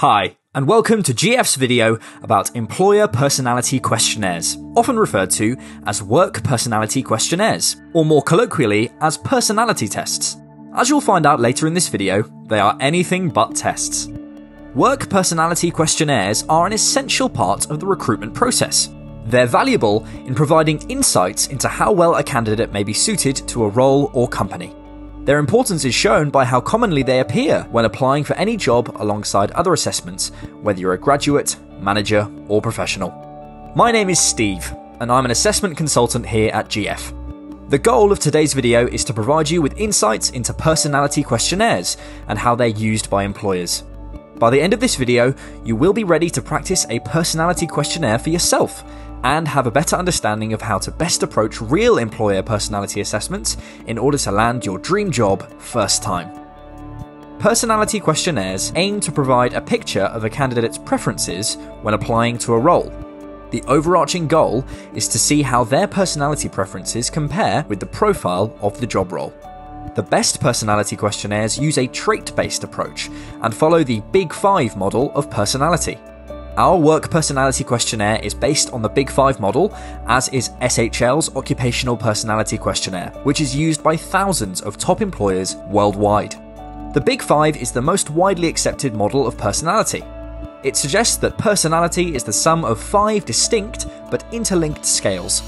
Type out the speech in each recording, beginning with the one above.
Hi, and welcome to GF's video about employer personality questionnaires, often referred to as work personality questionnaires, or more colloquially as personality tests. As you'll find out later in this video, they are anything but tests. Work personality questionnaires are an essential part of the recruitment process. They're valuable in providing insights into how well a candidate may be suited to a role or company. Their importance is shown by how commonly they appear when applying for any job alongside other assessments, whether you're a graduate, manager, or professional. My name is Steve, and I'm an assessment consultant here at GF. The goal of today's video is to provide you with insights into personality questionnaires and how they're used by employers. By the end of this video, you will be ready to practice a personality questionnaire for yourself and have a better understanding of how to best approach real employer personality assessments in order to land your dream job first time. Personality questionnaires aim to provide a picture of a candidate's preferences when applying to a role. The overarching goal is to see how their personality preferences compare with the profile of the job role. The best personality questionnaires use a trait based approach and follow the Big Five model of personality. Our work personality questionnaire is based on the Big Five model, as is SHL's Occupational Personality Questionnaire, which is used by thousands of top employers worldwide. The Big Five is the most widely accepted model of personality. It suggests that personality is the sum of five distinct but interlinked scales.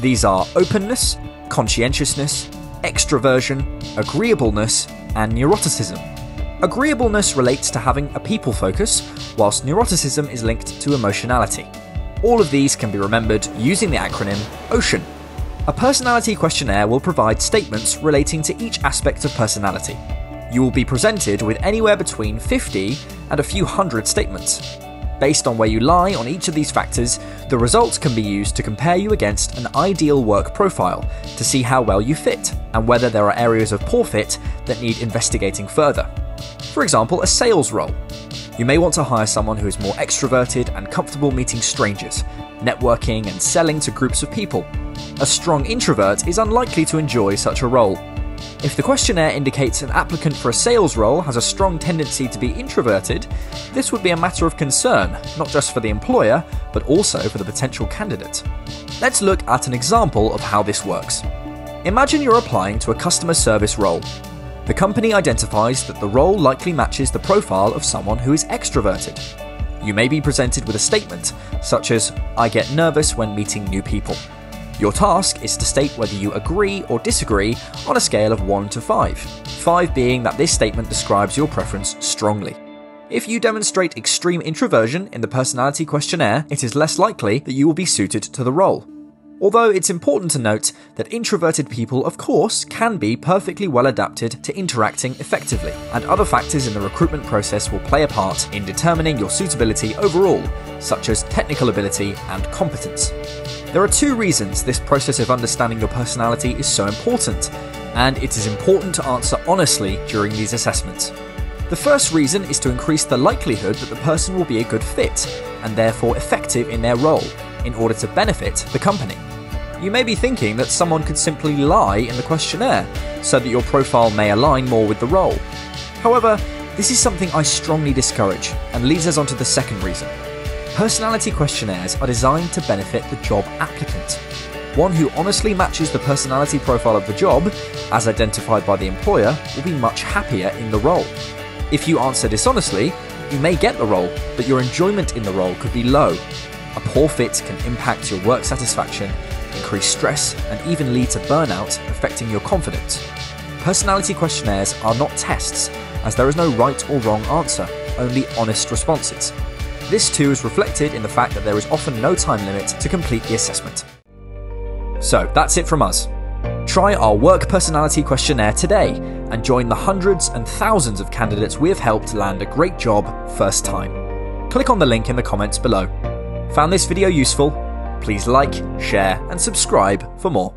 These are openness, conscientiousness, extroversion, agreeableness, and neuroticism. Agreeableness relates to having a people focus, whilst neuroticism is linked to emotionality. All of these can be remembered using the acronym OCEAN. A personality questionnaire will provide statements relating to each aspect of personality. You will be presented with anywhere between 50 and a few hundred statements. Based on where you lie on each of these factors, the results can be used to compare you against an ideal work profile to see how well you fit and whether there are areas of poor fit that need investigating further. For example, a sales role. You may want to hire someone who is more extroverted and comfortable meeting strangers, networking and selling to groups of people. A strong introvert is unlikely to enjoy such a role. If the questionnaire indicates an applicant for a sales role has a strong tendency to be introverted, this would be a matter of concern, not just for the employer, but also for the potential candidate. Let's look at an example of how this works. Imagine you're applying to a customer service role. The company identifies that the role likely matches the profile of someone who is extroverted. You may be presented with a statement, such as, I get nervous when meeting new people. Your task is to state whether you agree or disagree on a scale of 1 to 5, 5 being that this statement describes your preference strongly. If you demonstrate extreme introversion in the personality questionnaire, it is less likely that you will be suited to the role. Although it's important to note that introverted people, of course, can be perfectly well adapted to interacting effectively, and other factors in the recruitment process will play a part in determining your suitability overall, such as technical ability and competence. There are two reasons this process of understanding your personality is so important, and it is important to answer honestly during these assessments. The first reason is to increase the likelihood that the person will be a good fit, and therefore effective in their role, in order to benefit the company. You may be thinking that someone could simply lie in the questionnaire so that your profile may align more with the role. However, this is something I strongly discourage and leads us on to the second reason. Personality questionnaires are designed to benefit the job applicant. One who honestly matches the personality profile of the job, as identified by the employer, will be much happier in the role. If you answer dishonestly, you may get the role, but your enjoyment in the role could be low. A poor fit can impact your work satisfaction increase stress, and even lead to burnout, affecting your confidence. Personality questionnaires are not tests, as there is no right or wrong answer, only honest responses. This too is reflected in the fact that there is often no time limit to complete the assessment. So that's it from us. Try our work personality questionnaire today and join the hundreds and thousands of candidates we have helped land a great job first time. Click on the link in the comments below. Found this video useful? Please like, share, and subscribe for more.